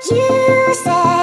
You said